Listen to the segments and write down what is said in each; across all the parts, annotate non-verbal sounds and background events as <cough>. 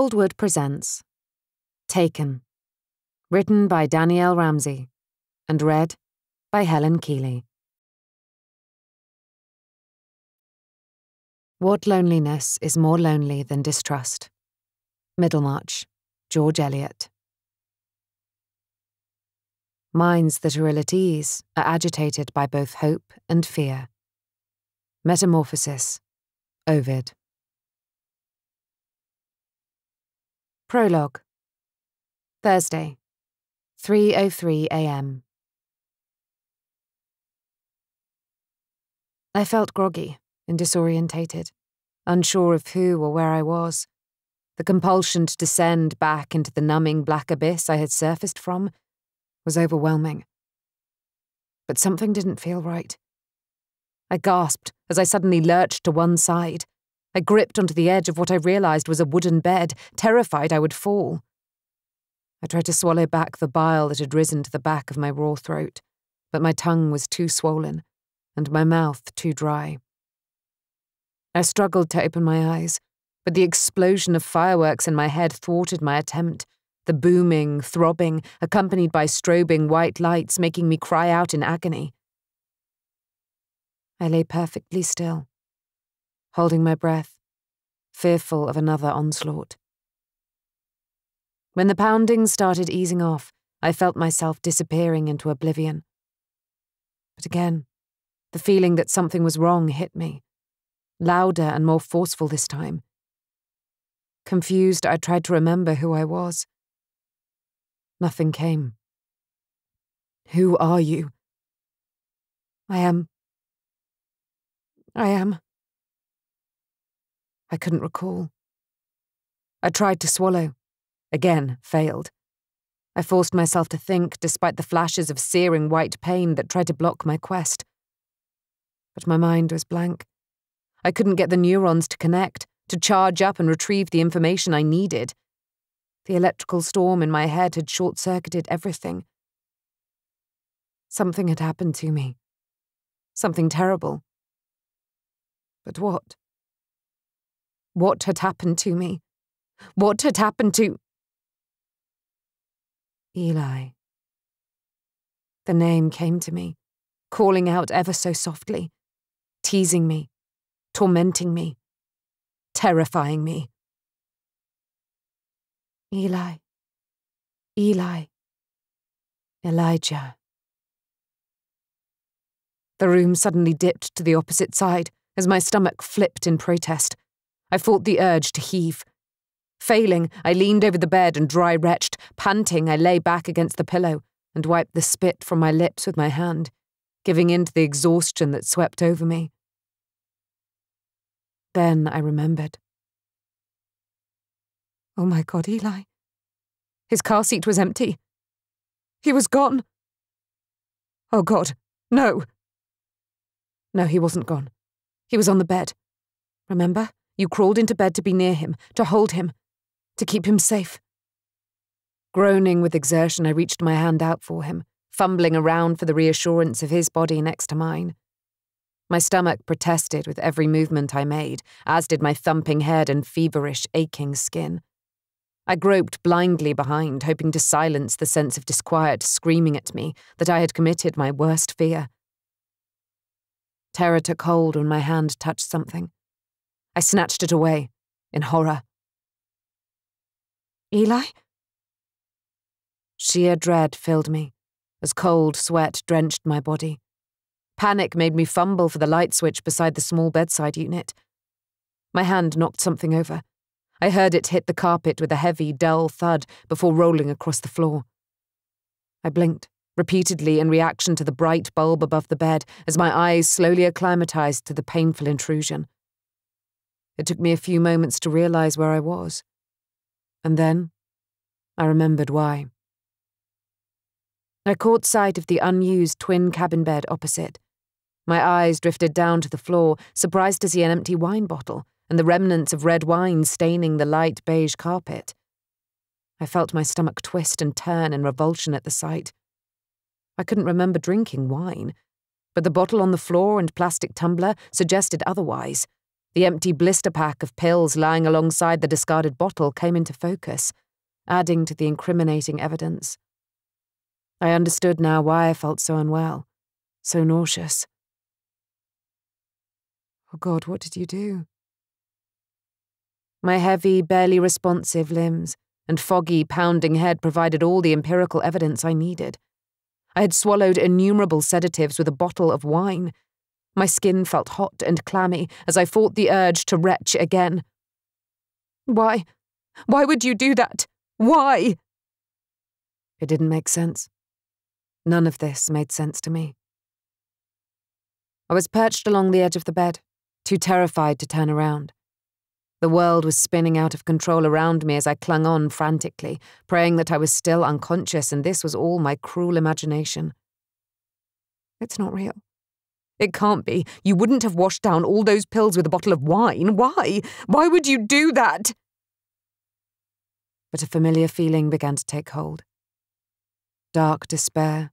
Boldwood presents Taken, written by Danielle Ramsay and read by Helen Keeley. What loneliness is more lonely than distrust? Middlemarch, George Eliot. Minds that are ill at ease are agitated by both hope and fear. Metamorphosis, Ovid. Prologue. Thursday, 3:03 a.m. I felt groggy and disorientated, unsure of who or where I was. The compulsion to descend back into the numbing black abyss I had surfaced from was overwhelming. But something didn't feel right. I gasped as I suddenly lurched to one side, I gripped onto the edge of what I realized was a wooden bed, terrified I would fall. I tried to swallow back the bile that had risen to the back of my raw throat, but my tongue was too swollen and my mouth too dry. I struggled to open my eyes, but the explosion of fireworks in my head thwarted my attempt, the booming, throbbing, accompanied by strobing white lights making me cry out in agony. I lay perfectly still holding my breath, fearful of another onslaught. When the pounding started easing off, I felt myself disappearing into oblivion. But again, the feeling that something was wrong hit me, louder and more forceful this time. Confused, I tried to remember who I was. Nothing came. Who are you? I am. I am. I couldn't recall. I tried to swallow. Again, failed. I forced myself to think, despite the flashes of searing white pain that tried to block my quest. But my mind was blank. I couldn't get the neurons to connect, to charge up and retrieve the information I needed. The electrical storm in my head had short circuited everything. Something had happened to me. Something terrible. But what? What had happened to me? What had happened to. Eli. The name came to me, calling out ever so softly, teasing me, tormenting me, terrifying me. Eli. Eli. Elijah. The room suddenly dipped to the opposite side as my stomach flipped in protest. I fought the urge to heave. Failing, I leaned over the bed and dry retched. Panting, I lay back against the pillow and wiped the spit from my lips with my hand, giving in to the exhaustion that swept over me. Then I remembered. Oh my God, Eli. His car seat was empty. He was gone. Oh God, no. No, he wasn't gone. He was on the bed. Remember? You crawled into bed to be near him, to hold him, to keep him safe. Groaning with exertion, I reached my hand out for him, fumbling around for the reassurance of his body next to mine. My stomach protested with every movement I made, as did my thumping head and feverish, aching skin. I groped blindly behind, hoping to silence the sense of disquiet screaming at me that I had committed my worst fear. Terror took hold when my hand touched something. I snatched it away, in horror. Eli? Sheer dread filled me, as cold sweat drenched my body. Panic made me fumble for the light switch beside the small bedside unit. My hand knocked something over. I heard it hit the carpet with a heavy, dull thud before rolling across the floor. I blinked, repeatedly in reaction to the bright bulb above the bed, as my eyes slowly acclimatized to the painful intrusion. It took me a few moments to realize where I was. And then I remembered why. I caught sight of the unused twin cabin bed opposite. My eyes drifted down to the floor, surprised to see an empty wine bottle and the remnants of red wine staining the light beige carpet. I felt my stomach twist and turn in revulsion at the sight. I couldn't remember drinking wine, but the bottle on the floor and plastic tumbler suggested otherwise. The empty blister pack of pills lying alongside the discarded bottle came into focus, adding to the incriminating evidence. I understood now why I felt so unwell, so nauseous. Oh God, what did you do? My heavy, barely responsive limbs and foggy, pounding head provided all the empirical evidence I needed. I had swallowed innumerable sedatives with a bottle of wine. My skin felt hot and clammy as I fought the urge to retch again. Why? Why would you do that? Why? It didn't make sense. None of this made sense to me. I was perched along the edge of the bed, too terrified to turn around. The world was spinning out of control around me as I clung on frantically, praying that I was still unconscious and this was all my cruel imagination. It's not real. It can't be. You wouldn't have washed down all those pills with a bottle of wine. Why? Why would you do that? But a familiar feeling began to take hold. Dark despair.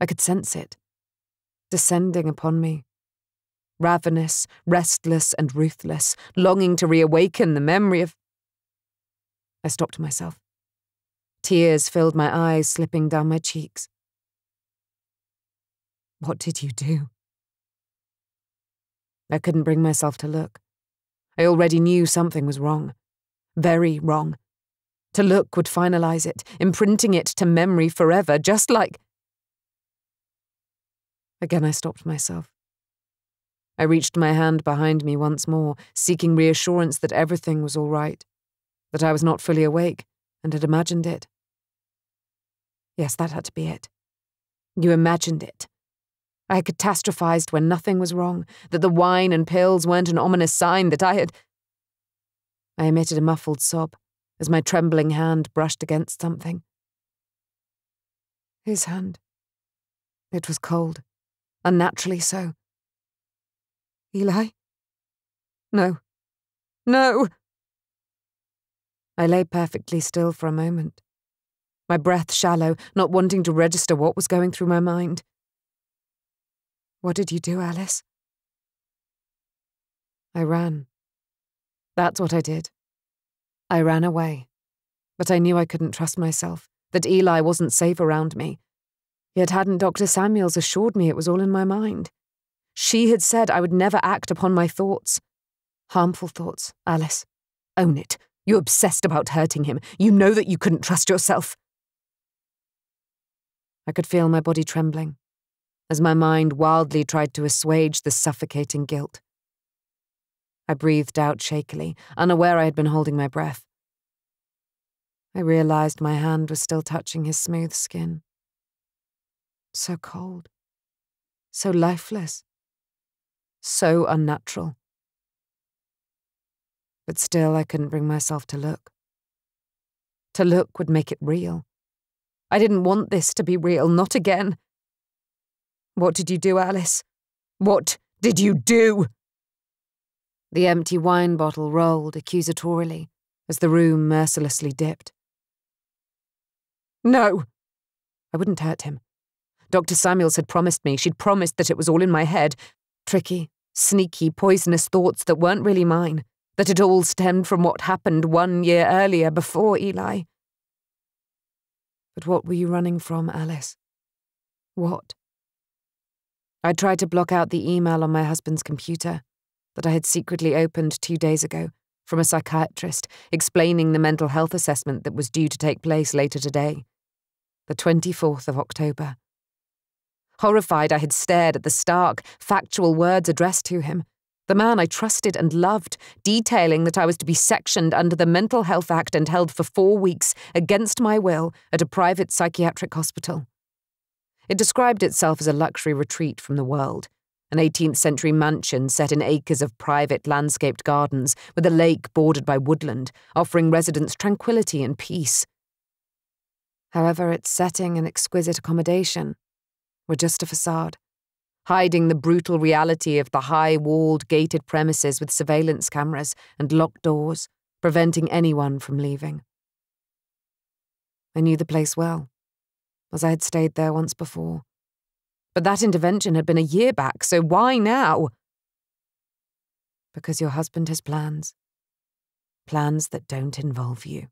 I could sense it, descending upon me ravenous, restless, and ruthless, longing to reawaken the memory of. I stopped myself. Tears filled my eyes, slipping down my cheeks. What did you do? I couldn't bring myself to look. I already knew something was wrong. Very wrong. To look would finalize it, imprinting it to memory forever, just like. Again, I stopped myself. I reached my hand behind me once more, seeking reassurance that everything was all right, that I was not fully awake and had imagined it. Yes, that had to be it. You imagined it. I had catastrophized when nothing was wrong, that the wine and pills weren't an ominous sign that I had. I emitted a muffled sob as my trembling hand brushed against something. His hand. It was cold, unnaturally so. Eli? No. No! I lay perfectly still for a moment, my breath shallow, not wanting to register what was going through my mind. What did you do, Alice? I ran. That's what I did. I ran away. But I knew I couldn't trust myself, that Eli wasn't safe around me. Yet hadn't Dr. Samuels assured me it was all in my mind? She had said I would never act upon my thoughts. Harmful thoughts, Alice. Own it. You're obsessed about hurting him. You know that you couldn't trust yourself. I could feel my body trembling as my mind wildly tried to assuage the suffocating guilt. I breathed out shakily, unaware I had been holding my breath. I realized my hand was still touching his smooth skin. So cold. So lifeless so unnatural. But still, I couldn't bring myself to look. To look would make it real. I didn't want this to be real, not again. What did you do, Alice? What did you do? The empty wine bottle rolled accusatorily as the room mercilessly dipped. No! I wouldn't hurt him. Dr. Samuels had promised me, she'd promised that it was all in my head. Tricky, sneaky, poisonous thoughts that weren't really mine, that it all stemmed from what happened one year earlier before Eli. But what were you running from, Alice? What? I tried to block out the email on my husband's computer that I had secretly opened two days ago from a psychiatrist explaining the mental health assessment that was due to take place later today, the 24th of October. Horrified, I had stared at the stark, factual words addressed to him. The man I trusted and loved, detailing that I was to be sectioned under the Mental Health Act and held for four weeks, against my will, at a private psychiatric hospital. It described itself as a luxury retreat from the world, an 18th century mansion set in acres of private landscaped gardens with a lake bordered by woodland, offering residents tranquility and peace. However, its setting and exquisite accommodation were just a facade, hiding the brutal reality of the high walled, gated premises with surveillance cameras and locked doors, preventing anyone from leaving. I knew the place well, as I had stayed there once before. But that intervention had been a year back, so why now? Because your husband has plans. Plans that don't involve you.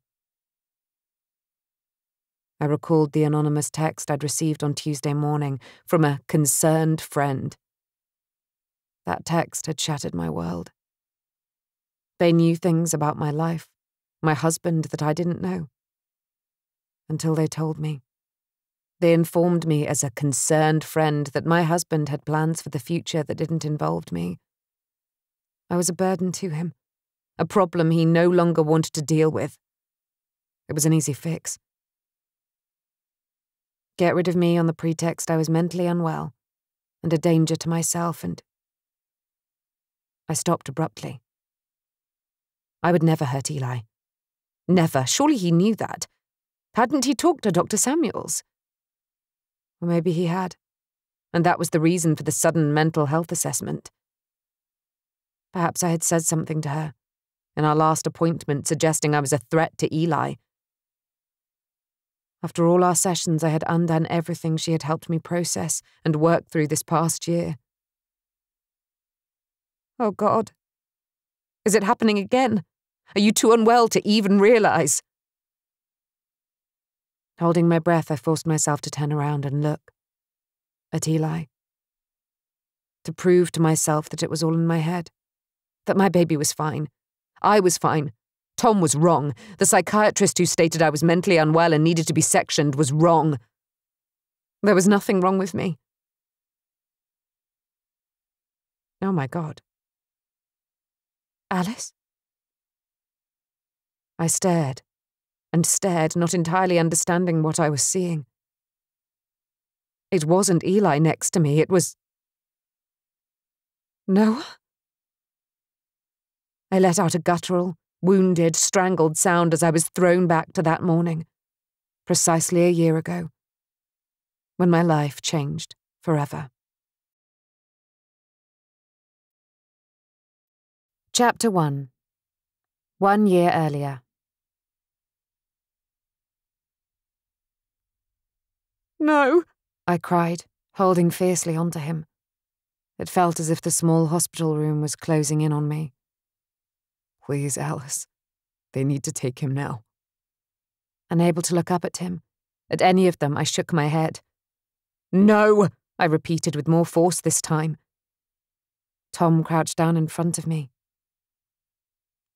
I recalled the anonymous text I'd received on Tuesday morning from a concerned friend. That text had shattered my world. They knew things about my life, my husband that I didn't know. Until they told me. They informed me as a concerned friend that my husband had plans for the future that didn't involve me. I was a burden to him, a problem he no longer wanted to deal with. It was an easy fix. Get rid of me on the pretext I was mentally unwell and a danger to myself, and I stopped abruptly. I would never hurt Eli. Never. Surely he knew that. Hadn't he talked to Dr. Samuels? Or maybe he had. And that was the reason for the sudden mental health assessment. Perhaps I had said something to her in our last appointment suggesting I was a threat to Eli. After all our sessions, I had undone everything she had helped me process and work through this past year. Oh God. Is it happening again? Are you too unwell to even realize? Holding my breath, I forced myself to turn around and look at Eli. To prove to myself that it was all in my head, that my baby was fine. I was fine. Tom was wrong. The psychiatrist who stated I was mentally unwell and needed to be sectioned was wrong. There was nothing wrong with me. Oh my God. Alice? I stared and stared, not entirely understanding what I was seeing. It wasn't Eli next to me, it was. Noah? I let out a guttural, wounded, strangled sound as I was thrown back to that morning, precisely a year ago, when my life changed forever. Chapter 1 One year earlier. No, I cried, holding fiercely onto him. It felt as if the small hospital room was closing in on me. Please, Alice. They need to take him now. Unable to look up at him, at any of them, I shook my head. No, I repeated with more force this time. Tom crouched down in front of me.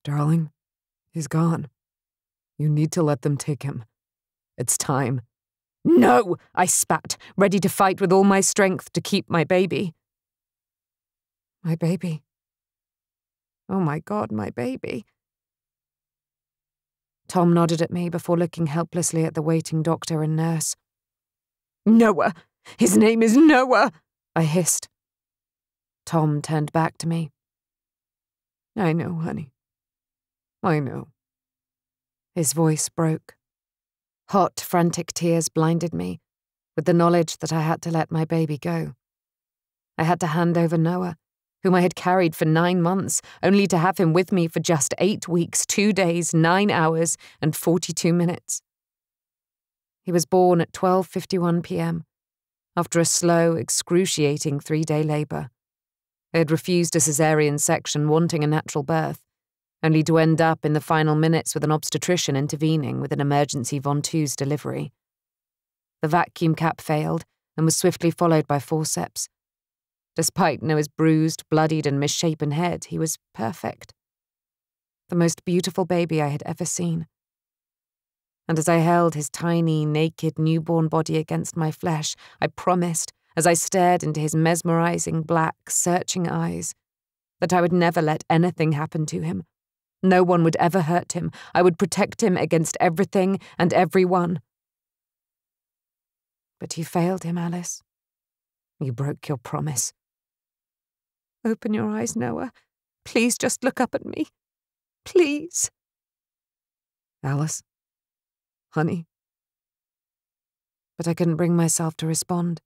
Darling, he's gone. You need to let them take him. It's time. No, I spat, ready to fight with all my strength to keep my baby. My baby. Oh my God, my baby. Tom nodded at me before looking helplessly at the waiting doctor and nurse. Noah! His name is Noah! I hissed. Tom turned back to me. I know, honey. I know. His voice broke. Hot, frantic tears blinded me, with the knowledge that I had to let my baby go. I had to hand over Noah, whom I had carried for nine months, only to have him with me for just eight weeks, two days, nine hours, and 42 minutes. He was born at 12.51 p.m., after a slow, excruciating three-day labour. I had refused a caesarean section, wanting a natural birth, only to end up in the final minutes with an obstetrician intervening with an emergency Von ventouse delivery. The vacuum cap failed and was swiftly followed by forceps. Despite Noah's bruised, bloodied, and misshapen head, he was perfect. The most beautiful baby I had ever seen. And as I held his tiny, naked, newborn body against my flesh, I promised, as I stared into his mesmerizing, black, searching eyes, that I would never let anything happen to him no one would ever hurt him. I would protect him against everything and everyone. But you failed him, Alice. You broke your promise. Open your eyes, Noah. Please just look up at me. Please. Alice. Honey. But I couldn't bring myself to respond.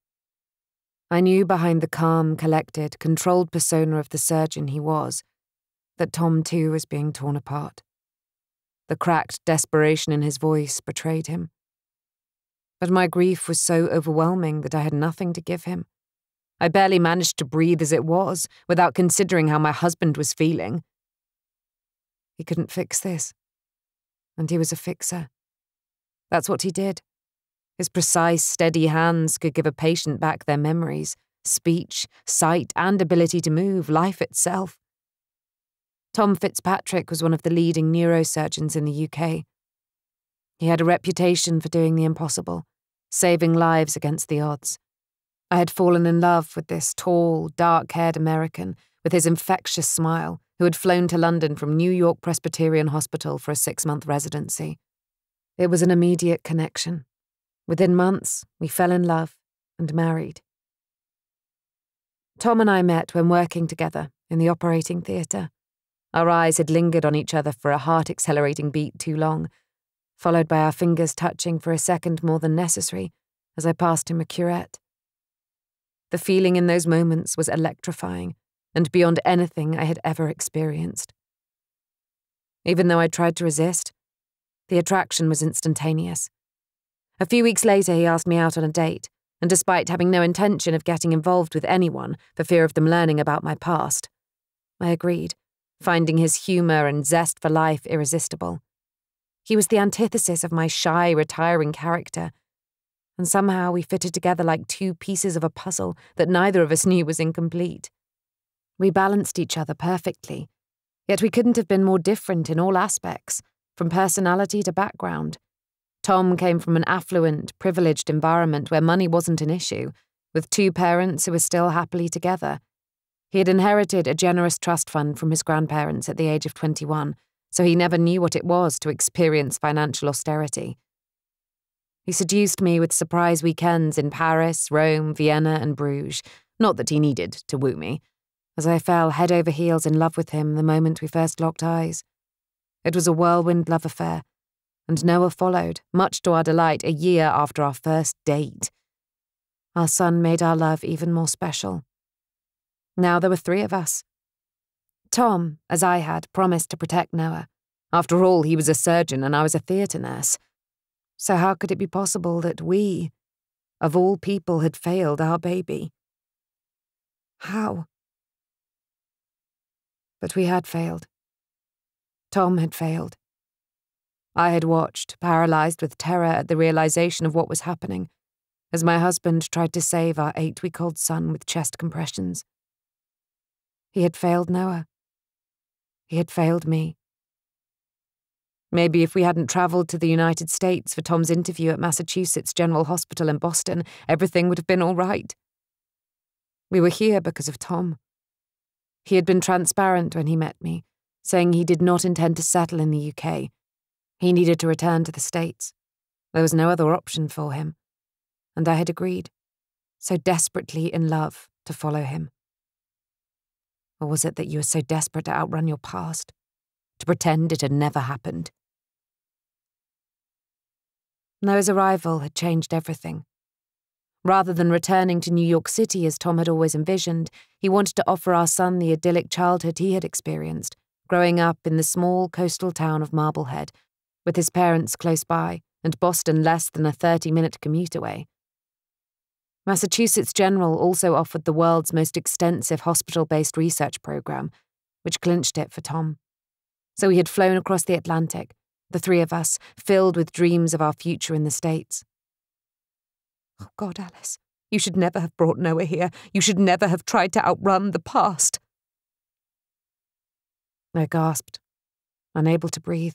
I knew behind the calm, collected, controlled persona of the surgeon he was that Tom too was being torn apart. The cracked desperation in his voice betrayed him. But my grief was so overwhelming that I had nothing to give him, I barely managed to breathe as it was, without considering how my husband was feeling. He couldn't fix this. And he was a fixer. That's what he did. His precise, steady hands could give a patient back their memories, speech, sight, and ability to move, life itself. Tom Fitzpatrick was one of the leading neurosurgeons in the UK. He had a reputation for doing the impossible, saving lives against the odds. I had fallen in love with this tall, dark haired American with his infectious smile, who had flown to London from New York Presbyterian Hospital for a six month residency. It was an immediate connection. Within months, we fell in love and married. Tom and I met when working together in the operating theatre. Our eyes had lingered on each other for a heart accelerating beat too long, followed by our fingers touching for a second more than necessary as I passed him a curette. The feeling in those moments was electrifying and beyond anything I had ever experienced. Even though I tried to resist, the attraction was instantaneous. A few weeks later, he asked me out on a date, and despite having no intention of getting involved with anyone for fear of them learning about my past, I agreed, finding his humour and zest for life irresistible. He was the antithesis of my shy, retiring character, and somehow we fitted together like two pieces of a puzzle that neither of us knew was incomplete. We balanced each other perfectly, yet we couldn't have been more different in all aspects from personality to background. Tom came from an affluent, privileged environment where money wasn't an issue, with two parents who were still happily together. He had inherited a generous trust fund from his grandparents at the age of 21, so he never knew what it was to experience financial austerity. He seduced me with surprise weekends in Paris, Rome, Vienna, and Bruges, not that he needed to woo me, as I fell head over heels in love with him the moment we first locked eyes. It was a whirlwind love affair, and Noah followed, much to our delight, a year after our first date. Our son made our love even more special. Now there were three of us. Tom, as I had, promised to protect Noah. After all, he was a surgeon and I was a theatre nurse. So how could it be possible that we, of all people, had failed our baby? How? But we had failed. Tom had failed. I had watched, paralysed with terror at the realization of what was happening, as my husband tried to save our eight week old son with chest compressions. He had failed Noah. He had failed me. Maybe if we hadn't travelled to the United States for Tom's interview at Massachusetts General Hospital in Boston, everything would have been all right. We were here because of Tom. He had been transparent when he met me, saying he did not intend to settle in the UK. He needed to return to the States. There was no other option for him. And I had agreed, so desperately in love, to follow him. Or was it that you were so desperate to outrun your past, to pretend it had never happened? Noah's arrival had changed everything. Rather than returning to New York City as Tom had always envisioned, he wanted to offer our son the idyllic childhood he had experienced growing up in the small coastal town of Marblehead, with his parents close by and Boston less than a 30 minute commute away. Massachusetts General also offered the world's most extensive hospital based research program, which clinched it for Tom. So we had flown across the Atlantic, the three of us, filled with dreams of our future in the States. Oh God, Alice, you should never have brought Noah here. You should never have tried to outrun the past. I gasped, unable to breathe.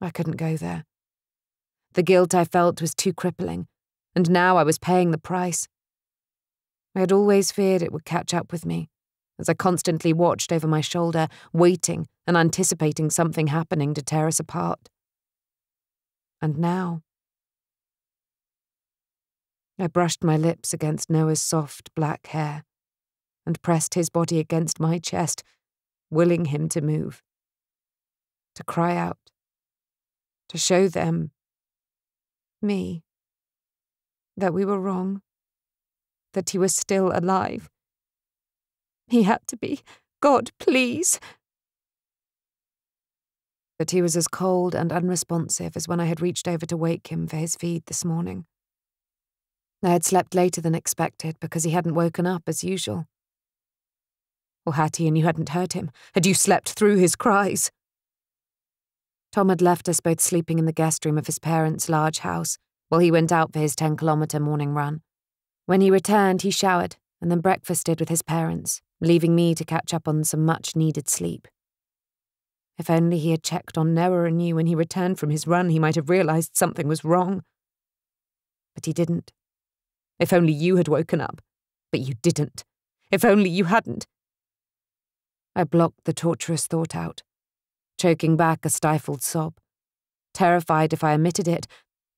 I couldn't go there. The guilt I felt was too crippling, and now I was paying the price. I had always feared it would catch up with me, as I constantly watched over my shoulder, waiting and anticipating something happening to tear us apart. And now. I brushed my lips against Noah's soft black hair and pressed his body against my chest willing him to move, to cry out, to show them, me, that we were wrong, that he was still alive. He had to be. God, please. But he was as cold and unresponsive as when I had reached over to wake him for his feed this morning. I had slept later than expected because he hadn't woken up as usual. Or had he and you hadn't heard him? Had you slept through his cries? Tom had left us both sleeping in the guest room of his parents' large house while he went out for his 10 kilometre morning run. When he returned, he showered and then breakfasted with his parents, leaving me to catch up on some much needed sleep. If only he had checked on Noah and you when he returned from his run, he might have realised something was wrong. But he didn't. If only you had woken up. But you didn't. If only you hadn't. I blocked the torturous thought out, choking back a stifled sob, terrified if I omitted it,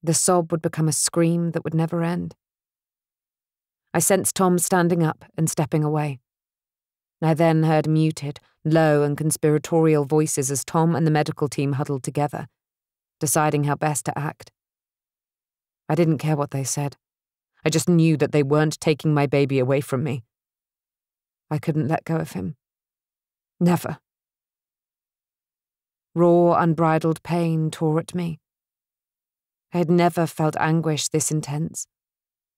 the sob would become a scream that would never end. I sensed Tom standing up and stepping away. I then heard muted, low, and conspiratorial voices as Tom and the medical team huddled together, deciding how best to act. I didn't care what they said. I just knew that they weren't taking my baby away from me. I couldn't let go of him. Never. Raw, unbridled pain tore at me. I had never felt anguish this intense,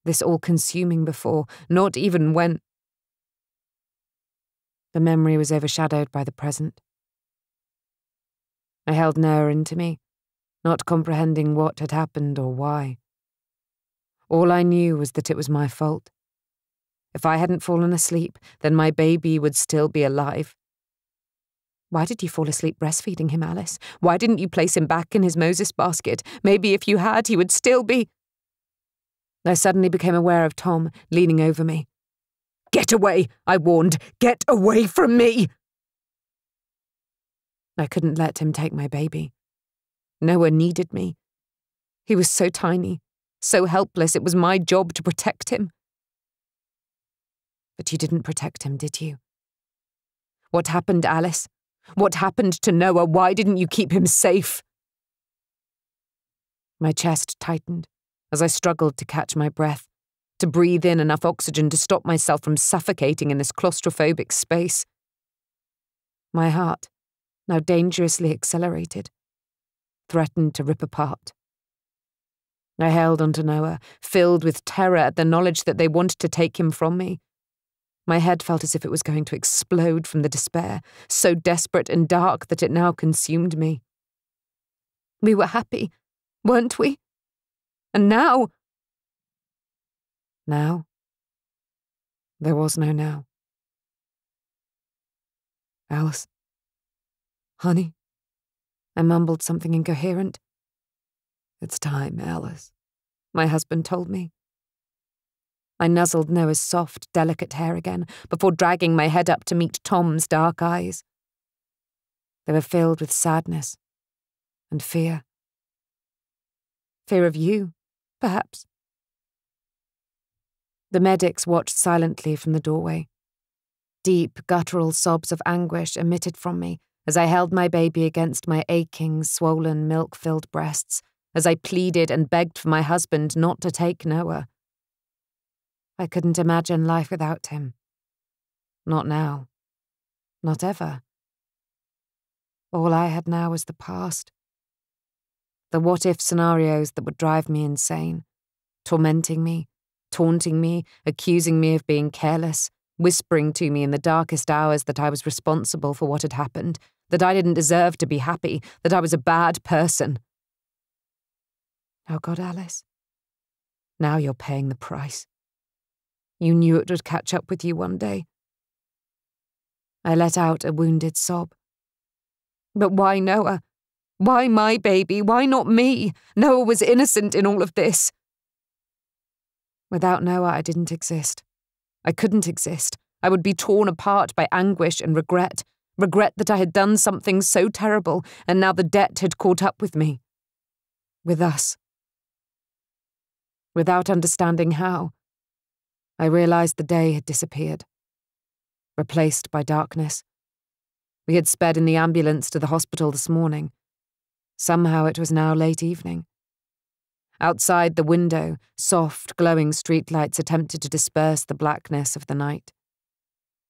this all consuming before, not even when. The memory was overshadowed by the present. I held Noah into me, not comprehending what had happened or why. All I knew was that it was my fault. If I hadn't fallen asleep, then my baby would still be alive. Why did you fall asleep breastfeeding him, Alice? Why didn't you place him back in his Moses basket? Maybe if you had, he would still be. I suddenly became aware of Tom leaning over me. Get away, I warned. Get away from me! I couldn't let him take my baby. Noah needed me. He was so tiny, so helpless, it was my job to protect him. But you didn't protect him, did you? What happened, Alice? What happened to Noah? Why didn't you keep him safe? My chest tightened as I struggled to catch my breath, to breathe in enough oxygen to stop myself from suffocating in this claustrophobic space. My heart, now dangerously accelerated, threatened to rip apart. I held onto Noah, filled with terror at the knowledge that they wanted to take him from me. My head felt as if it was going to explode from the despair, so desperate and dark that it now consumed me. We were happy, weren't we? And now. Now? There was no now. Alice. Honey. I mumbled something incoherent. It's time, Alice, my husband told me. I nuzzled Noah's soft, delicate hair again before dragging my head up to meet Tom's dark eyes. They were filled with sadness and fear. Fear of you, perhaps. The medics watched silently from the doorway. Deep, guttural sobs of anguish emitted from me as I held my baby against my aching, swollen, milk filled breasts as I pleaded and begged for my husband not to take Noah. I couldn't imagine life without him. Not now. Not ever. All I had now was the past. The what if scenarios that would drive me insane, tormenting me, taunting me, accusing me of being careless, whispering to me in the darkest hours that I was responsible for what had happened, that I didn't deserve to be happy, that I was a bad person. Oh God, Alice. Now you're paying the price. You knew it would catch up with you one day. I let out a wounded sob. But why Noah? Why my baby? Why not me? Noah was innocent in all of this. Without Noah, I didn't exist. I couldn't exist. I would be torn apart by anguish and regret. Regret that I had done something so terrible, and now the debt had caught up with me. With us without understanding how. I realized the day had disappeared, replaced by darkness. We had sped in the ambulance to the hospital this morning. Somehow it was now late evening. Outside the window, soft, glowing streetlights attempted to disperse the blackness of the night.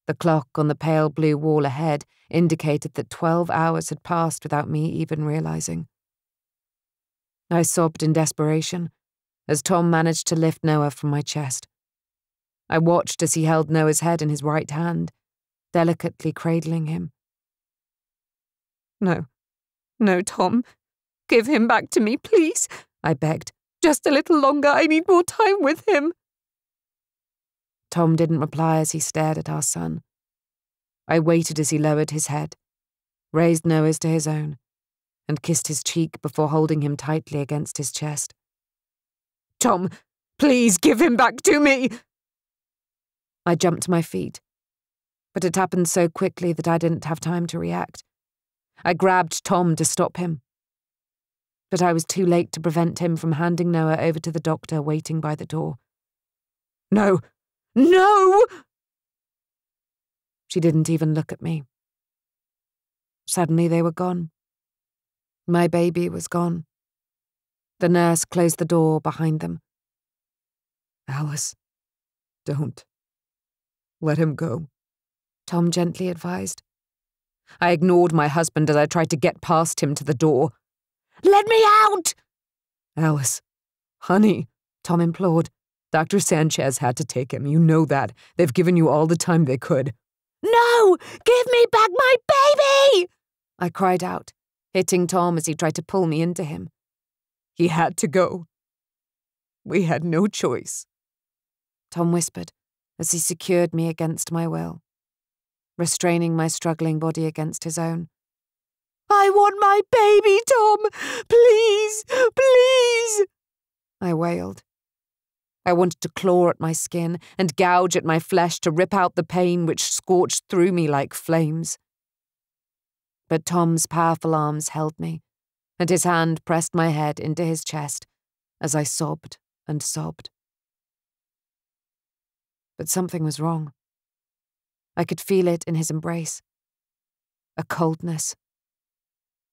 The clock on the pale blue wall ahead indicated that twelve hours had passed without me even realizing. I sobbed in desperation, as Tom managed to lift Noah from my chest. I watched as he held Noah's head in his right hand, delicately cradling him. No, no, Tom. Give him back to me, please, I begged. Just a little longer. I need more time with him. Tom didn't reply as he stared at our son. I waited as he lowered his head, raised Noah's to his own, and kissed his cheek before holding him tightly against his chest. Tom, please give him back to me! I jumped to my feet, but it happened so quickly that I didn't have time to react. I grabbed Tom to stop him. But I was too late to prevent him from handing Noah over to the doctor waiting by the door. No! No! She didn't even look at me. Suddenly they were gone. My baby was gone. The nurse closed the door behind them. Alice, don't. Let him go, Tom gently advised. I ignored my husband as I tried to get past him to the door. Let me out! Alice, honey, Tom implored. Dr. Sanchez had to take him. You know that. They've given you all the time they could. No! Give me back my baby! I cried out, hitting Tom as he tried to pull me into him. He had to go. We had no choice. Tom whispered as he secured me against my will, restraining my struggling body against his own. I want my baby, Tom! Please, please! I wailed. I wanted to claw at my skin and gouge at my flesh to rip out the pain which scorched through me like flames. But Tom's powerful arms held me, and his hand pressed my head into his chest as I sobbed and sobbed. But something was wrong. I could feel it in his embrace. A coldness.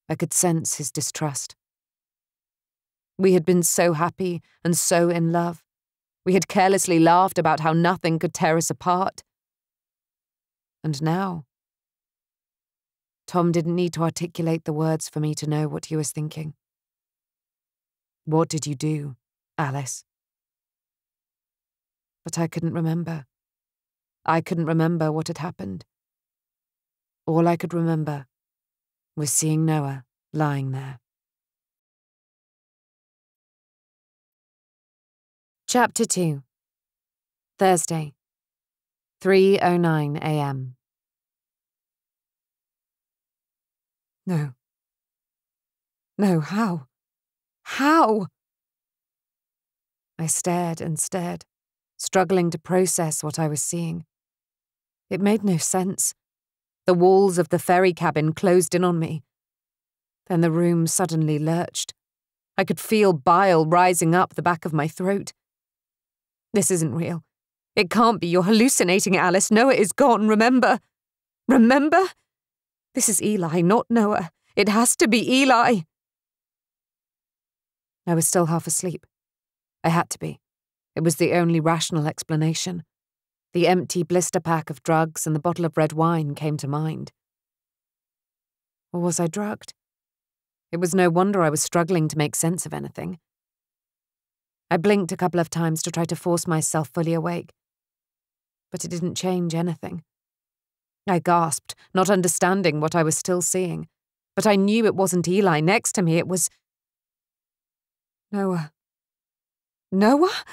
I could sense his distrust. We had been so happy and so in love. We had carelessly laughed about how nothing could tear us apart. And now? Tom didn't need to articulate the words for me to know what he was thinking. What did you do, Alice? But I couldn't remember. I couldn't remember what had happened. All I could remember was seeing Noah lying there. Chapter 2 Thursday, 3.09 a.m. No. No, how? How? I stared and stared, struggling to process what I was seeing. It made no sense. The walls of the ferry cabin closed in on me. Then the room suddenly lurched. I could feel bile rising up the back of my throat. This isn't real. It can't be. You're hallucinating, Alice. Noah is gone, remember? Remember? This is Eli, not Noah. It has to be Eli. I was still half asleep. I had to be. It was the only rational explanation. The empty blister pack of drugs and the bottle of red wine came to mind. Or was I drugged? It was no wonder I was struggling to make sense of anything. I blinked a couple of times to try to force myself fully awake. But it didn't change anything. I gasped, not understanding what I was still seeing. But I knew it wasn't Eli next to me, it was. Noah. Noah?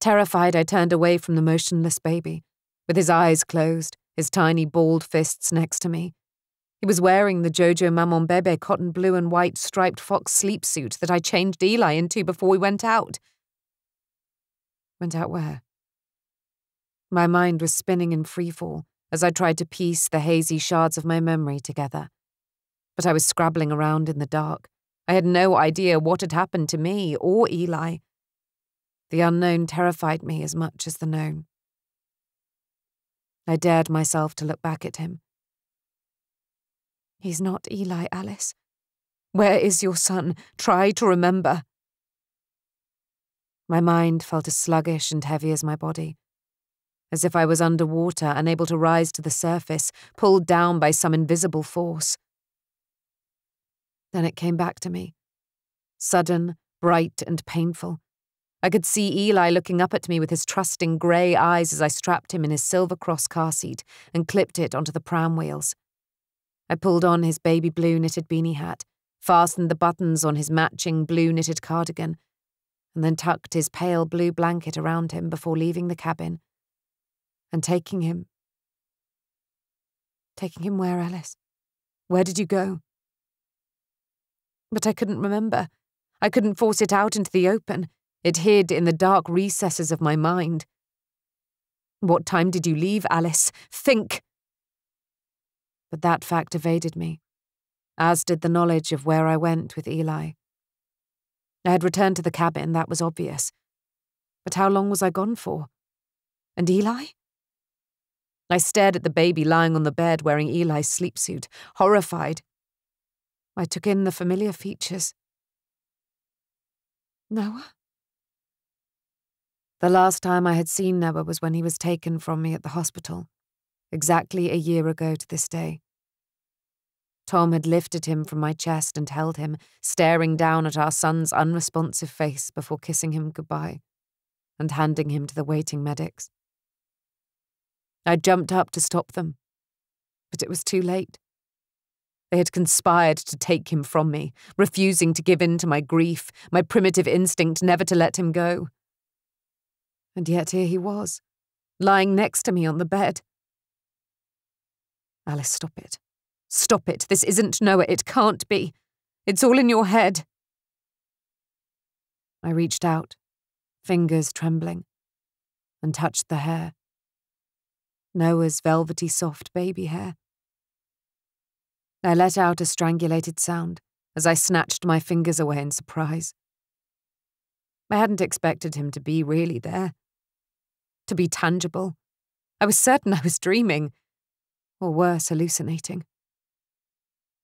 Terrified, I turned away from the motionless baby, with his eyes closed, his tiny balled fists next to me, he was wearing the Jojo Maman Bebe cotton blue and white striped fox sleep suit that I changed Eli into before we went out. Went out where? My mind was spinning in freefall as I tried to piece the hazy shards of my memory together. But I was scrabbling around in the dark. I had no idea what had happened to me or Eli. The unknown terrified me as much as the known. I dared myself to look back at him He's not Eli, Alice. Where is your son? Try to remember. My mind felt as sluggish and heavy as my body, as if I was under water, unable to rise to the surface, pulled down by some invisible force. Then it came back to me, sudden, bright and painful. I could see Eli looking up at me with his trusting grey eyes as I strapped him in his Silver Cross car seat and clipped it onto the pram wheels. I pulled on his baby blue knitted beanie hat, fastened the buttons on his matching blue knitted cardigan, and then tucked his pale blue blanket around him before leaving the cabin and taking him. Taking him where, Alice? Where did you go? But I couldn't remember. I couldn't force it out into the open. It hid in the dark recesses of my mind. What time did you leave, Alice? Think! But that fact evaded me, as did the knowledge of where I went with Eli. I had returned to the cabin, that was obvious. But how long was I gone for? And Eli? I stared at the baby lying on the bed wearing Eli's sleep suit, horrified. I took in the familiar features. Noah? The last time I had seen Noah was when he was taken from me at the hospital, exactly a year ago to this day. Tom had lifted him from my chest and held him, staring down at our son's unresponsive face before kissing him goodbye and handing him to the waiting medics. I jumped up to stop them, but it was too late. They had conspired to take him from me, refusing to give in to my grief, my primitive instinct never to let him go. And yet here he was, lying next to me on the bed. Alice, stop it. Stop it. This isn't Noah. It can't be. It's all in your head. I reached out, fingers trembling, and touched the hair. Noah's velvety soft baby hair. I let out a strangulated sound as I snatched my fingers away in surprise. I hadn't expected him to be really there to be tangible. I was certain I was dreaming, or worse, hallucinating.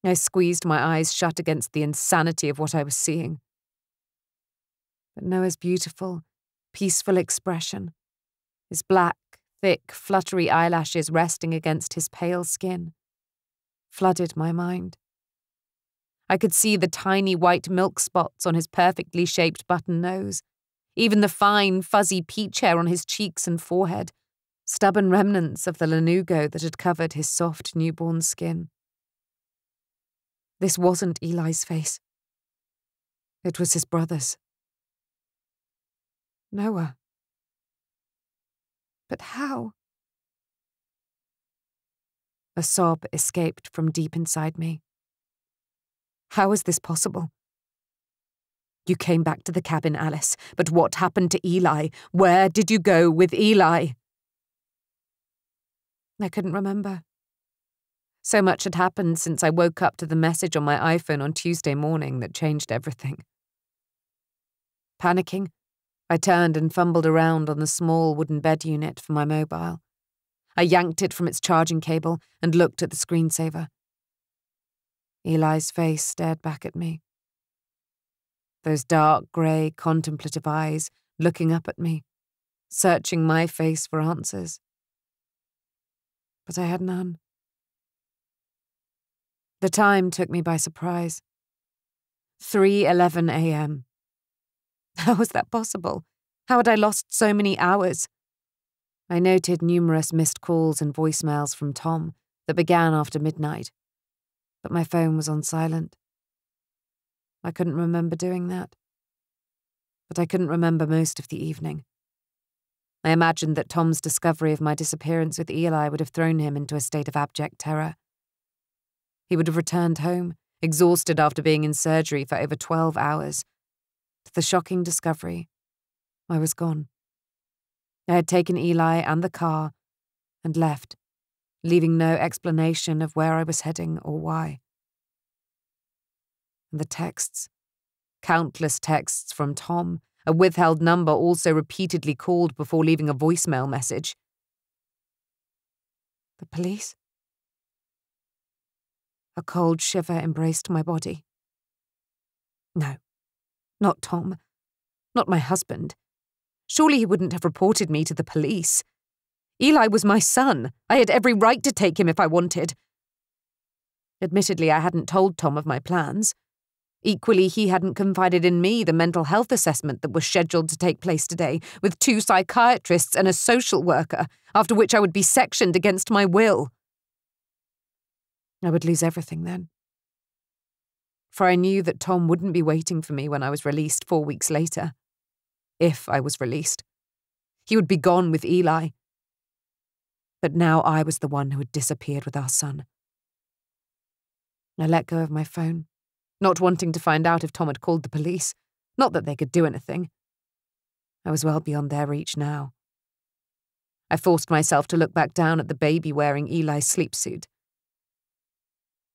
I squeezed my eyes shut against the insanity of what I was seeing. But Noah's beautiful, peaceful expression, his black, thick, fluttery eyelashes resting against his pale skin, flooded my mind. I could see the tiny white milk spots on his perfectly shaped button nose, even the fine, fuzzy peach hair on his cheeks and forehead, stubborn remnants of the lanugo that had covered his soft newborn skin. This wasn't Eli's face. It was his brother's. Noah. But how? A sob escaped from deep inside me. How is this possible? You came back to the cabin, Alice, but what happened to Eli? Where did you go with Eli? I couldn't remember. So much had happened since I woke up to the message on my iPhone on Tuesday morning that changed everything. Panicking, I turned and fumbled around on the small wooden bed unit for my mobile. I yanked it from its charging cable and looked at the screensaver. Eli's face stared back at me those dark grey, contemplative eyes looking up at me, searching my face for answers. But I had none. The time took me by surprise. 3:11 a.m. <laughs> How was that possible? How had I lost so many hours? I noted numerous missed calls and voicemails from Tom that began after midnight, but my phone was on silent. I couldn't remember doing that. But I couldn't remember most of the evening. I imagined that Tom's discovery of my disappearance with Eli would have thrown him into a state of abject terror. He would have returned home, exhausted after being in surgery for over 12 hours, to the shocking discovery I was gone. I had taken Eli and the car and left, leaving no explanation of where I was heading or why the texts. Countless texts from Tom, a withheld number also repeatedly called before leaving a voicemail message. The police? A cold shiver embraced my body. No, not Tom. Not my husband. Surely he wouldn't have reported me to the police. Eli was my son. I had every right to take him if I wanted. Admittedly, I hadn't told Tom of my plans. Equally, he hadn't confided in me the mental health assessment that was scheduled to take place today, with two psychiatrists and a social worker, after which I would be sectioned against my will. I would lose everything then. For I knew that Tom wouldn't be waiting for me when I was released four weeks later. If I was released. He would be gone with Eli. But now I was the one who had disappeared with our son. I let go of my phone not wanting to find out if Tom had called the police. Not that they could do anything. I was well beyond their reach now. I forced myself to look back down at the baby wearing Eli's sleep suit.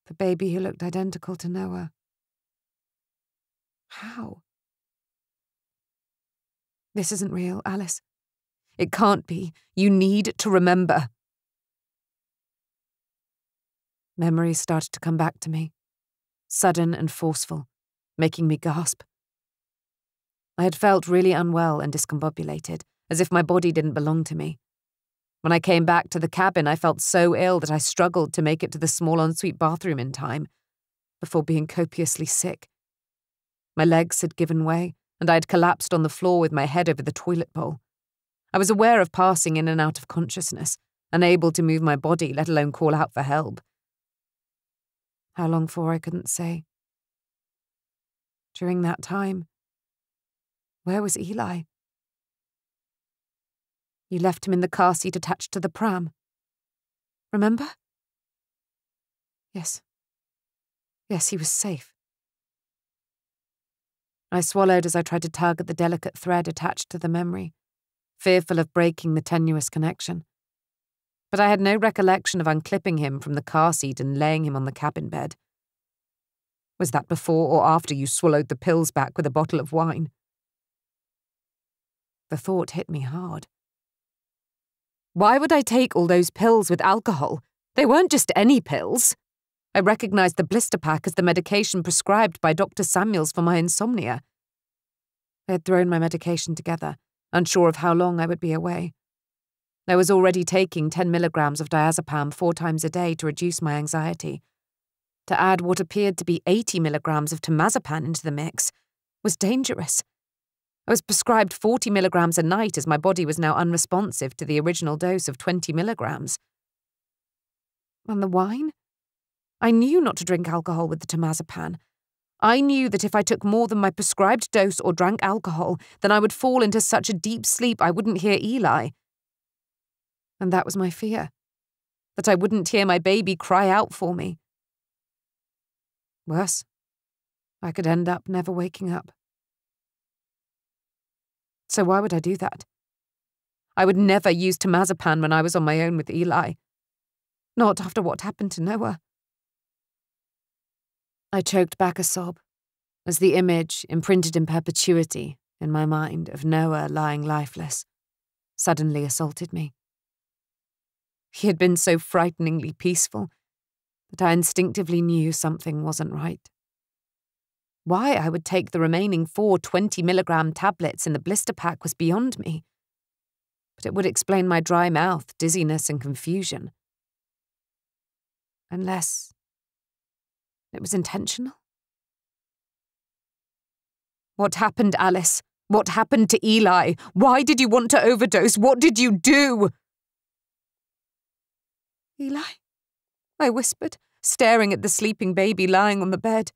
The baby who looked identical to Noah. How? This isn't real, Alice. It can't be. You need to remember. Memories started to come back to me sudden and forceful, making me gasp. I had felt really unwell and discombobulated, as if my body didn't belong to me. When I came back to the cabin, I felt so ill that I struggled to make it to the small ensuite bathroom in time, before being copiously sick. My legs had given way, and I had collapsed on the floor with my head over the toilet bowl. I was aware of passing in and out of consciousness, unable to move my body, let alone call out for help. How long for, I couldn't say. During that time, where was Eli? You left him in the car seat attached to the pram. Remember? Yes. Yes, he was safe. I swallowed as I tried to tug at the delicate thread attached to the memory, fearful of breaking the tenuous connection but I had no recollection of unclipping him from the car seat and laying him on the cabin bed. Was that before or after you swallowed the pills back with a bottle of wine? The thought hit me hard. Why would I take all those pills with alcohol? They weren't just any pills. I recognized the blister pack as the medication prescribed by Dr. Samuels for my insomnia. I had thrown my medication together, unsure of how long I would be away. I was already taking 10 milligrams of diazepam four times a day to reduce my anxiety. To add what appeared to be 80 milligrams of temazepam into the mix was dangerous. I was prescribed 40 milligrams a night as my body was now unresponsive to the original dose of 20 milligrams. And the wine? I knew not to drink alcohol with the temazepam. I knew that if I took more than my prescribed dose or drank alcohol, then I would fall into such a deep sleep I wouldn't hear Eli. And that was my fear that I wouldn't hear my baby cry out for me. Worse, I could end up never waking up. So why would I do that? I would never use temazepam when I was on my own with Eli. Not after what happened to Noah. I choked back a sob as the image, imprinted in perpetuity in my mind, of Noah lying lifeless, suddenly assaulted me. He had been so frighteningly peaceful that I instinctively knew something wasn't right. Why I would take the remaining four 20 milligram tablets in the blister pack was beyond me. But it would explain my dry mouth, dizziness, and confusion. Unless it was intentional. What happened, Alice? What happened to Eli? Why did you want to overdose? What did you do? Eli? I whispered, staring at the sleeping baby lying on the bed.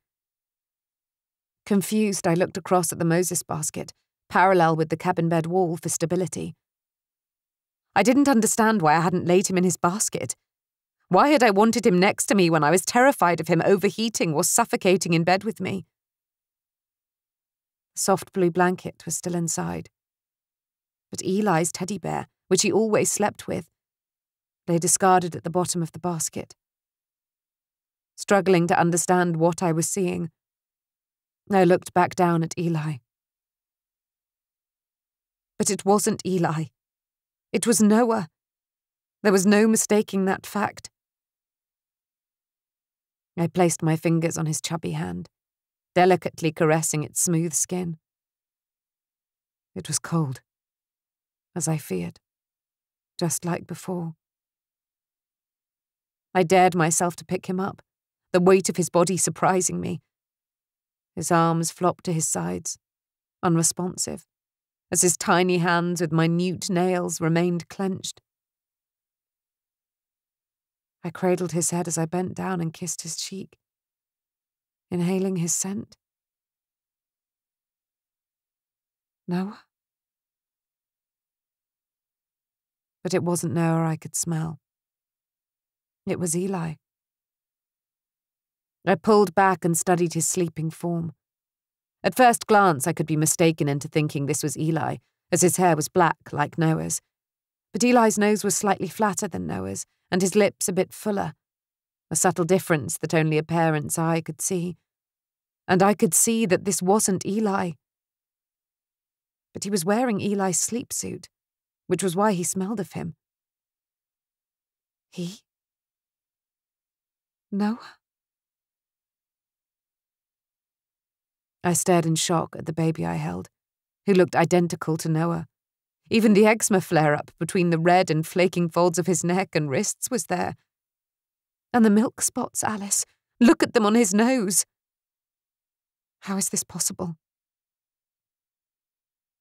Confused, I looked across at the Moses basket, parallel with the cabin bed wall for stability. I didn't understand why I hadn't laid him in his basket. Why had I wanted him next to me when I was terrified of him overheating or suffocating in bed with me? The soft blue blanket was still inside. But Eli's teddy bear, which he always slept with, lay discarded at the bottom of the basket. Struggling to understand what I was seeing, I looked back down at Eli. But it wasn't Eli. It was Noah. There was no mistaking that fact. I placed my fingers on his chubby hand, delicately caressing its smooth skin. It was cold, as I feared, just like before. I dared myself to pick him up, the weight of his body surprising me. His arms flopped to his sides, unresponsive, as his tiny hands with minute nails remained clenched. I cradled his head as I bent down and kissed his cheek, inhaling his scent. Noah? But it wasn't Noah I could smell. It was Eli. I pulled back and studied his sleeping form. At first glance, I could be mistaken into thinking this was Eli, as his hair was black like Noah's. But Eli's nose was slightly flatter than Noah's, and his lips a bit fuller. A subtle difference that only a parent's eye could see. And I could see that this wasn't Eli. But he was wearing Eli's sleep suit, which was why he smelled of him. He? Noah? I stared in shock at the baby I held, who looked identical to Noah. Even the eczema flare up between the red and flaking folds of his neck and wrists was there. And the milk spots, Alice. Look at them on his nose. How is this possible?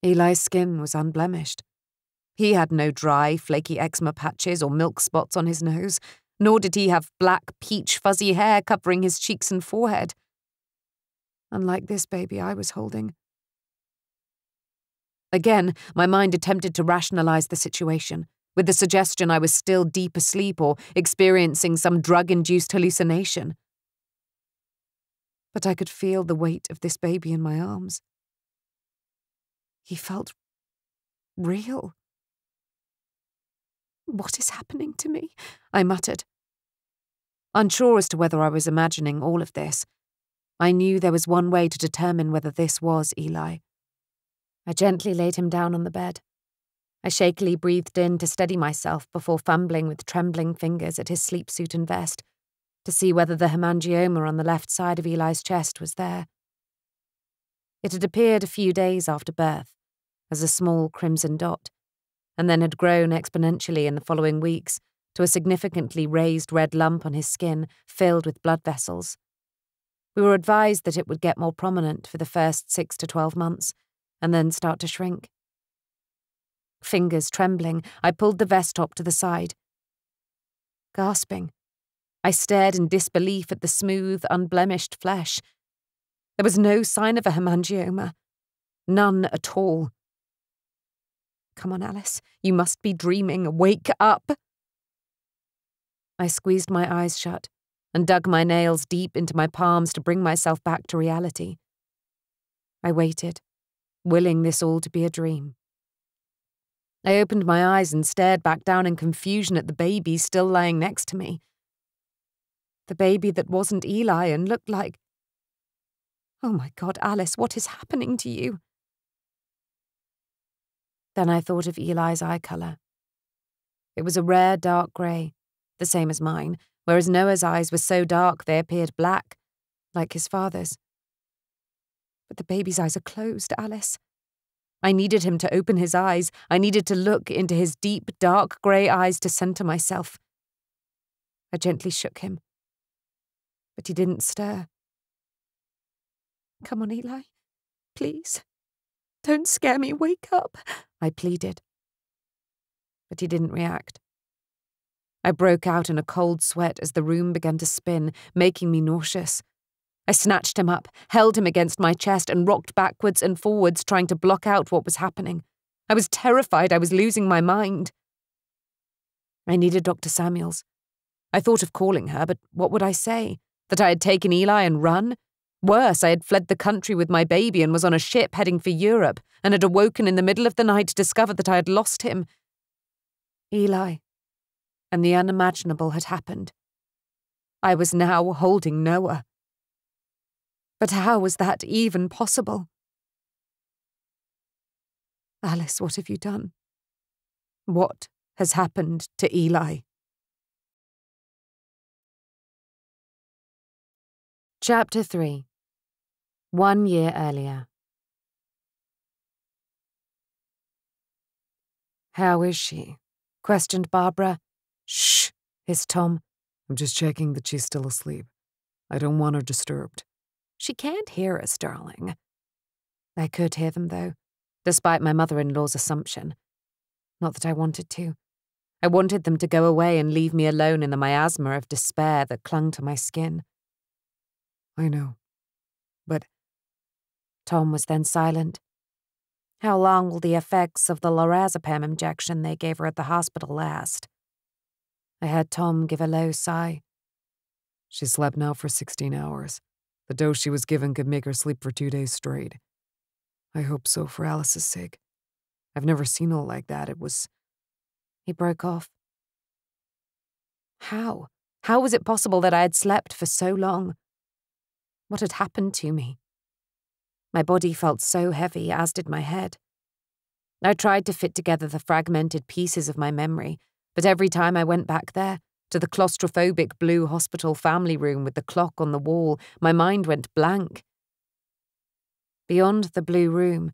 Eli's skin was unblemished. He had no dry, flaky eczema patches or milk spots on his nose, nor did he have black, peach, fuzzy hair covering his cheeks and forehead unlike this baby I was holding. Again, my mind attempted to rationalize the situation, with the suggestion I was still deep asleep or experiencing some drug induced hallucination. But I could feel the weight of this baby in my arms. He felt real. What is happening to me? I muttered. Unsure as to whether I was imagining all of this, I knew there was one way to determine whether this was Eli. I gently laid him down on the bed. I shakily breathed in to steady myself before fumbling with trembling fingers at his sleep suit and vest to see whether the hemangioma on the left side of Eli's chest was there. It had appeared a few days after birth, as a small crimson dot, and then had grown exponentially in the following weeks to a significantly raised red lump on his skin filled with blood vessels. We were advised that it would get more prominent for the first six to twelve months, and then start to shrink. Fingers trembling, I pulled the vest top to the side. Gasping, I stared in disbelief at the smooth, unblemished flesh. There was no sign of a hemangioma. None at all. Come on, Alice. You must be dreaming. Wake up. I squeezed my eyes shut and dug my nails deep into my palms to bring myself back to reality. I waited, willing this all to be a dream. I opened my eyes and stared back down in confusion at the baby still lying next to me. The baby that wasn't Eli and looked like. Oh my God, Alice, what is happening to you? Then I thought of Eli's eye colour. It was a rare dark grey, the same as mine, whereas Noah's eyes were so dark they appeared black, like his father's. But the baby's eyes are closed, Alice. I needed him to open his eyes. I needed to look into his deep, dark grey eyes to center myself. I gently shook him, but he didn't stir. Come on, Eli. Please. Don't scare me. Wake up, I pleaded. But he didn't react. I broke out in a cold sweat as the room began to spin, making me nauseous. I snatched him up, held him against my chest, and rocked backwards and forwards, trying to block out what was happening. I was terrified I was losing my mind. I needed Dr. Samuels. I thought of calling her, but what would I say? That I had taken Eli and run? Worse, I had fled the country with my baby and was on a ship heading for Europe, and had awoken in the middle of the night to discover that I had lost him. Eli, and the unimaginable had happened. I was now holding Noah. But how was that even possible? Alice, what have you done? What has happened to Eli? Chapter 3 One year earlier. How is she? questioned Barbara, Shh, hissed Tom. I'm just checking that she's still asleep. I don't want her disturbed. She can't hear us, darling. I could hear them, though, despite my mother in law's assumption. Not that I wanted to. I wanted them to go away and leave me alone in the miasma of despair that clung to my skin. I know. But. Tom was then silent. How long will the effects of the lorazepam injection they gave her at the hospital last? I heard Tom give a low sigh. She slept now for 16 hours. The dose she was given could make her sleep for two days straight. I hope so for Alice's sake. I've never seen her like that. It was. He broke off. How? How was it possible that I had slept for so long? What had happened to me? My body felt so heavy, as did my head. I tried to fit together the fragmented pieces of my memory, but every time I went back there, to the claustrophobic blue hospital family room with the clock on the wall, my mind went blank. Beyond the blue room,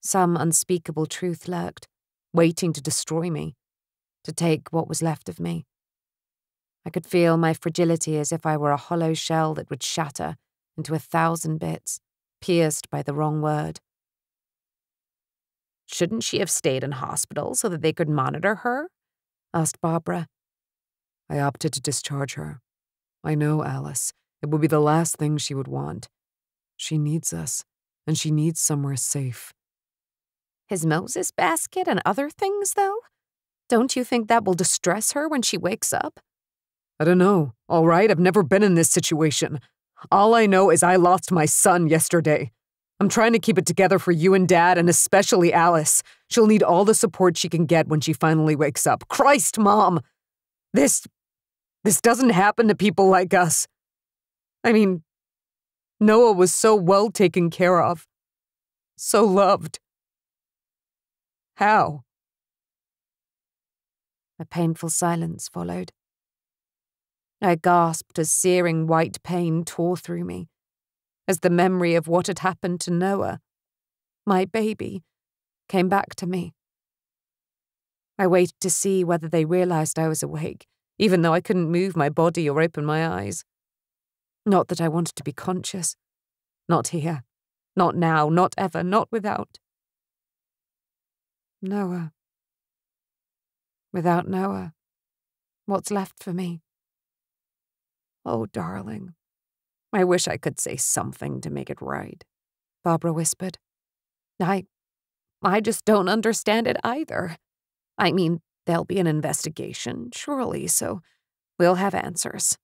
some unspeakable truth lurked, waiting to destroy me, to take what was left of me. I could feel my fragility as if I were a hollow shell that would shatter into a thousand bits, pierced by the wrong word. Shouldn't she have stayed in hospital so that they could monitor her? Asked Barbara. I opted to discharge her. I know, Alice, it would be the last thing she would want. She needs us, and she needs somewhere safe. His Moses basket and other things, though? Don't you think that will distress her when she wakes up? I don't know. All right, I've never been in this situation. All I know is I lost my son yesterday. I'm trying to keep it together for you and Dad, and especially Alice. She'll need all the support she can get when she finally wakes up. Christ, Mom! This. this doesn't happen to people like us. I mean, Noah was so well taken care of, so loved. How? A painful silence followed. I gasped as searing white pain tore through me, as the memory of what had happened to Noah, my baby, came back to me. I waited to see whether they realized I was awake, even though I couldn't move my body or open my eyes. Not that I wanted to be conscious. Not here. Not now. Not ever. Not without. Noah. Without Noah, what's left for me? Oh, darling, I wish I could say something to make it right, Barbara whispered. I. I just don't understand it either. I mean, there'll be an investigation, surely, so we'll have answers.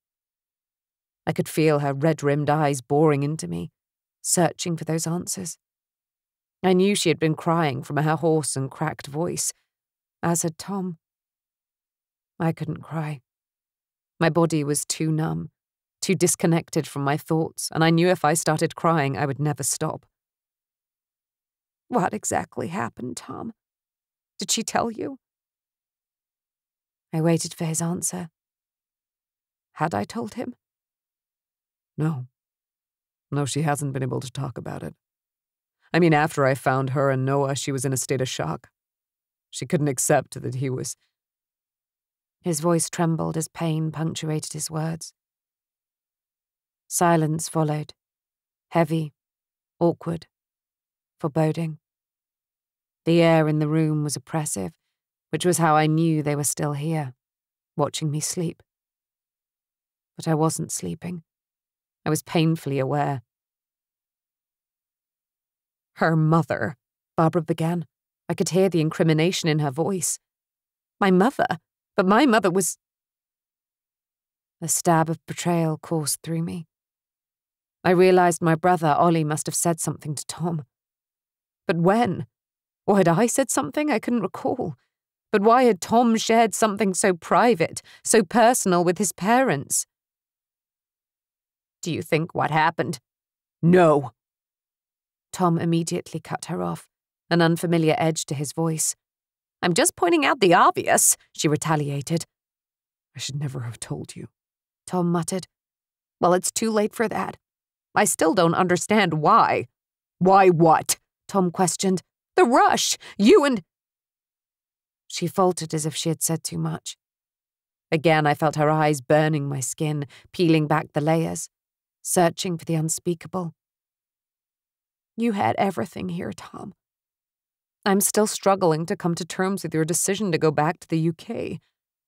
I could feel her red rimmed eyes boring into me, searching for those answers. I knew she had been crying from her hoarse and cracked voice, as had Tom. I couldn't cry. My body was too numb, too disconnected from my thoughts, and I knew if I started crying, I would never stop. What exactly happened, Tom? Did she tell you? I waited for his answer. Had I told him? No. No, she hasn't been able to talk about it. I mean, after I found her and Noah, she was in a state of shock. She couldn't accept that he was his voice trembled as pain punctuated his words. Silence followed, heavy, awkward, foreboding. The air in the room was oppressive, which was how I knew they were still here, watching me sleep. But I wasn't sleeping. I was painfully aware. Her mother, Barbara began. I could hear the incrimination in her voice. My mother? But my mother was. A stab of betrayal coursed through me. I realized my brother, Ollie, must have said something to Tom. But when? Or had I said something? I couldn't recall. But why had Tom shared something so private, so personal with his parents? Do you think what happened? No. Tom immediately cut her off, an unfamiliar edge to his voice. I'm just pointing out the obvious, she retaliated. I should never have told you, Tom muttered. Well, it's too late for that. I still don't understand why. Why what? Tom questioned. The rush! You and. She faltered as if she had said too much. Again, I felt her eyes burning my skin, peeling back the layers, searching for the unspeakable. You had everything here, Tom. I'm still struggling to come to terms with your decision to go back to the UK.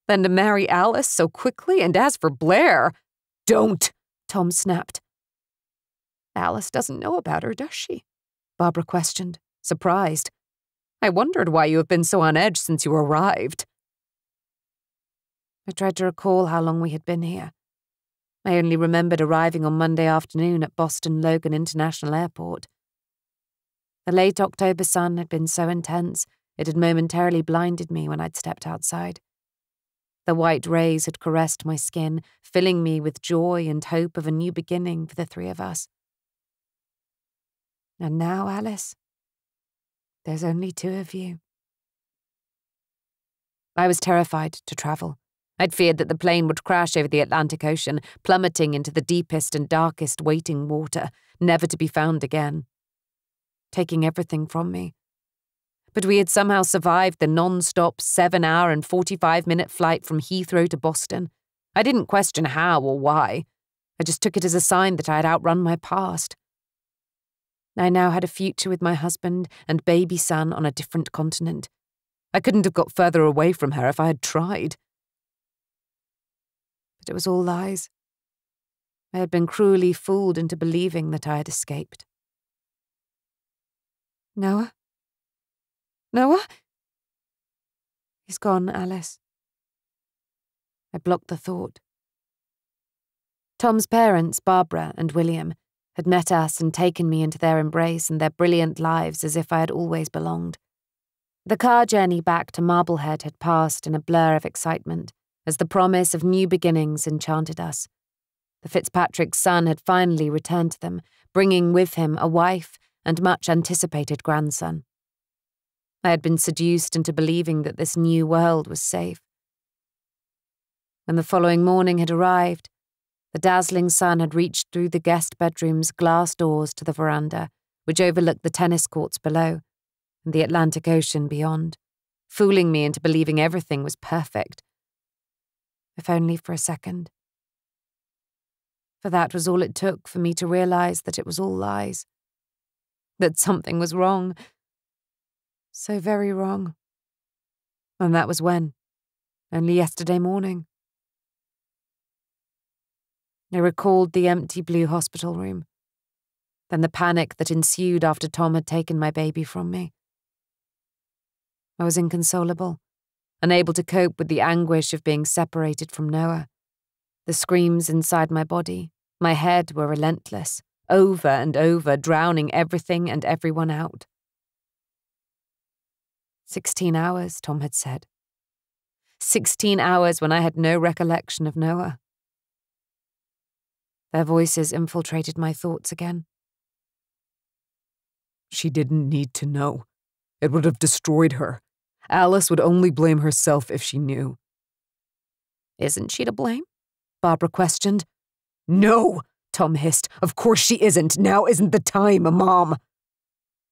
Then to marry Alice so quickly, and as for Blair, don't, Tom snapped. Alice doesn't know about her, does she? Barbara questioned, surprised. I wondered why you have been so on edge since you arrived. I tried to recall how long we had been here. I only remembered arriving on Monday afternoon at Boston Logan International Airport. The late October sun had been so intense it had momentarily blinded me when I'd stepped outside. The white rays had caressed my skin, filling me with joy and hope of a new beginning for the three of us. And now, Alice, there's only two of you. I was terrified to travel. I'd feared that the plane would crash over the Atlantic Ocean, plummeting into the deepest and darkest waiting water, never to be found again. Taking everything from me. But we had somehow survived the non stop seven hour and 45 minute flight from Heathrow to Boston. I didn't question how or why. I just took it as a sign that I had outrun my past. I now had a future with my husband and baby son on a different continent. I couldn't have got further away from her if I had tried but it was all lies. I had been cruelly fooled into believing that I had escaped. Noah? Noah? He's gone, Alice. I blocked the thought. Tom's parents, Barbara and William, had met us and taken me into their embrace and their brilliant lives as if I had always belonged. The car journey back to Marblehead had passed in a blur of excitement as the promise of new beginnings enchanted us. The Fitzpatrick's son had finally returned to them, bringing with him a wife and much anticipated grandson. I had been seduced into believing that this new world was safe. When the following morning had arrived, the dazzling sun had reached through the guest bedroom's glass doors to the veranda, which overlooked the tennis courts below and the Atlantic Ocean beyond, fooling me into believing everything was perfect if only for a second. For that was all it took for me to realize that it was all lies. That something was wrong. So very wrong. And that was when? Only yesterday morning. I recalled the empty blue hospital room, then the panic that ensued after Tom had taken my baby from me. I was inconsolable unable to cope with the anguish of being separated from Noah. The screams inside my body, my head were relentless, over and over, drowning everything and everyone out. Sixteen hours, Tom had said. Sixteen hours when I had no recollection of Noah. Their voices infiltrated my thoughts again. She didn't need to know. It would have destroyed her. Alice would only blame herself if she knew. Isn't she to blame? Barbara questioned. No, Tom hissed. Of course she isn't. Now isn't the time, Mom.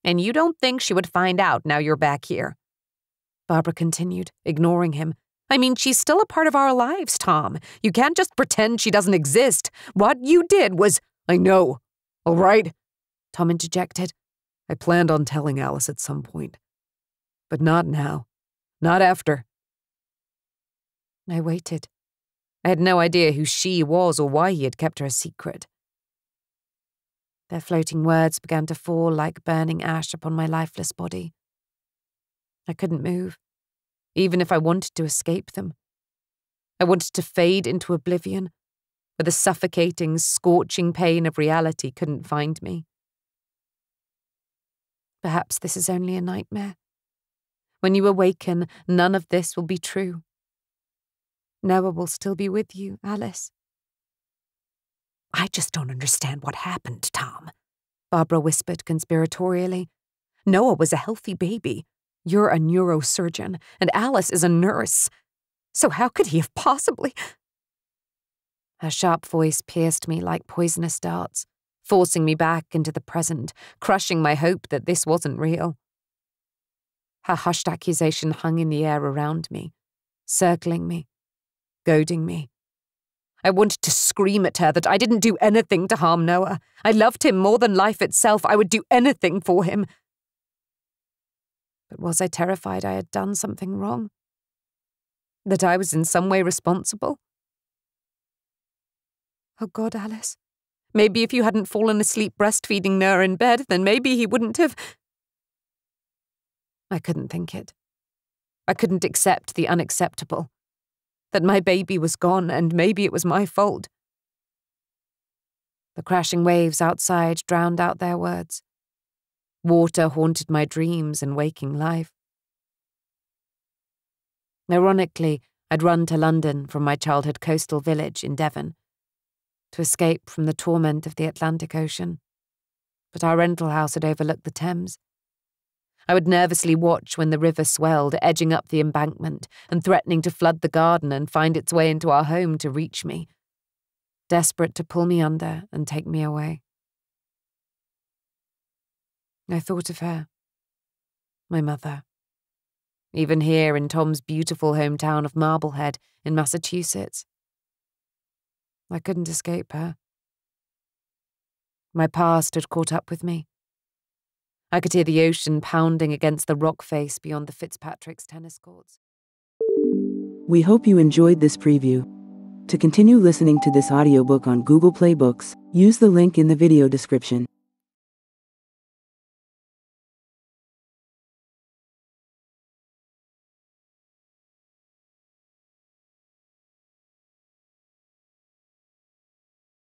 And you don't think she would find out now you're back here? Barbara continued, ignoring him. I mean, she's still a part of our lives, Tom. You can't just pretend she doesn't exist. What you did was. I know. All right? Tom interjected. I planned on telling Alice at some point. But not now. Not after. I waited. I had no idea who she was or why he had kept her a secret. Their floating words began to fall like burning ash upon my lifeless body. I couldn't move, even if I wanted to escape them. I wanted to fade into oblivion, where the suffocating, scorching pain of reality couldn't find me. Perhaps this is only a nightmare. When you awaken, none of this will be true. Noah will still be with you, Alice. I just don't understand what happened, Tom, Barbara whispered conspiratorially. Noah was a healthy baby. You're a neurosurgeon, and Alice is a nurse. So how could he have possibly? <laughs> Her sharp voice pierced me like poisonous darts, forcing me back into the present, crushing my hope that this wasn't real. Her hushed accusation hung in the air around me, circling me, goading me. I wanted to scream at her that I didn't do anything to harm Noah. I loved him more than life itself. I would do anything for him. But was I terrified I had done something wrong? That I was in some way responsible? Oh God, Alice. Maybe if you hadn't fallen asleep breastfeeding Noah in bed, then maybe he wouldn't have. I couldn't think it. I couldn't accept the unacceptable. That my baby was gone and maybe it was my fault. The crashing waves outside drowned out their words. Water haunted my dreams and waking life. Ironically, I'd run to London from my childhood coastal village in Devon to escape from the torment of the Atlantic Ocean. But our rental house had overlooked the Thames. I would nervously watch when the river swelled, edging up the embankment and threatening to flood the garden and find its way into our home to reach me, desperate to pull me under and take me away. I thought of her, my mother. Even here in Tom's beautiful hometown of Marblehead in Massachusetts. I couldn't escape her. My past had caught up with me. I could hear the ocean pounding against the rock face beyond the Fitzpatrick's tennis courts. We hope you enjoyed this preview. To continue listening to this audiobook on Google Play Books, use the link in the video description.